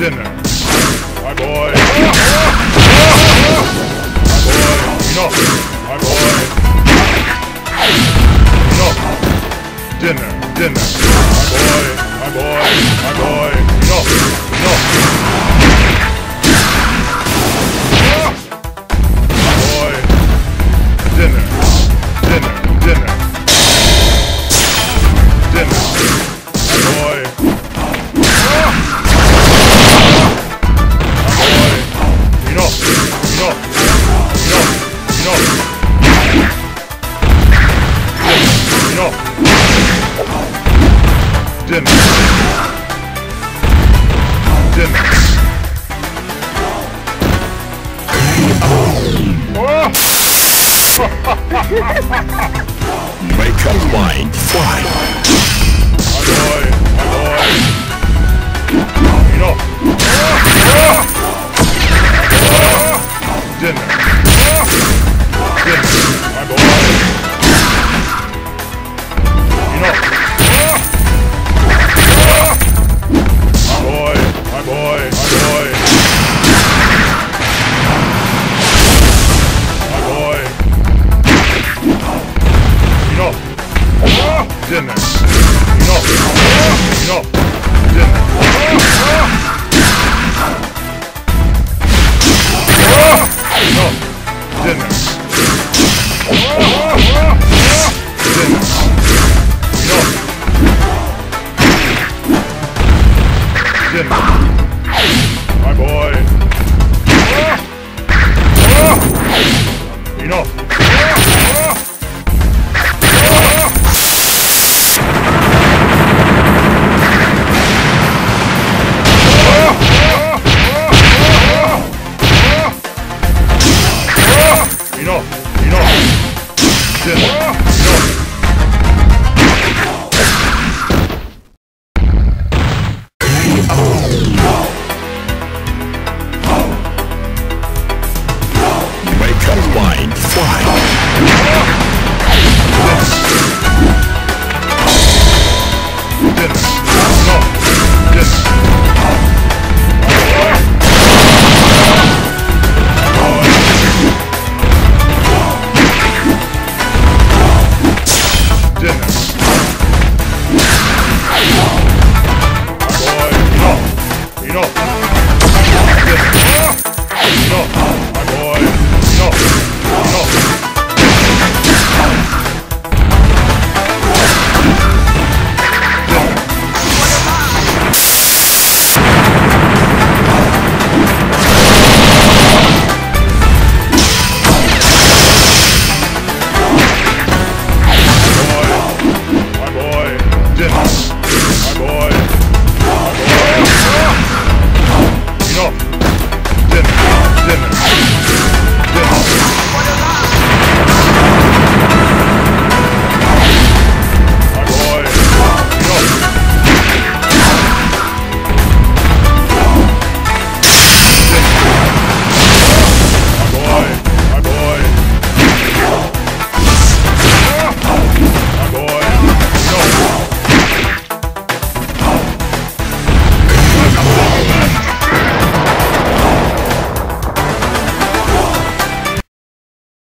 dinner. My boy. My boy, enough. My boy. Enough. Dinner, dinner. My boy, my boy, my boy. combined fly. Enough! Oh.